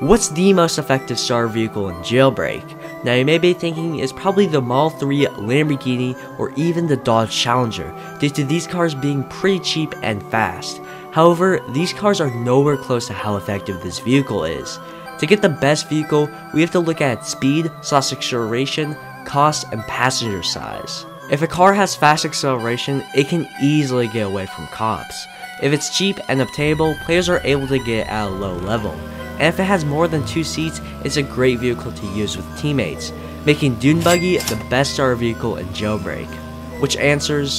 What's the most effective starter vehicle in Jailbreak? Now you may be thinking it's probably the Model 3 Lamborghini or even the Dodge Challenger due to these cars being pretty cheap and fast. However, these cars are nowhere close to how effective this vehicle is. To get the best vehicle, we have to look at speed, slash acceleration, cost, and passenger size. If a car has fast acceleration, it can easily get away from cops. If it's cheap and obtainable, players are able to get at a low level and if it has more than two seats, it's a great vehicle to use with teammates, making Dune Buggy the best starter vehicle in Jailbreak. Which answers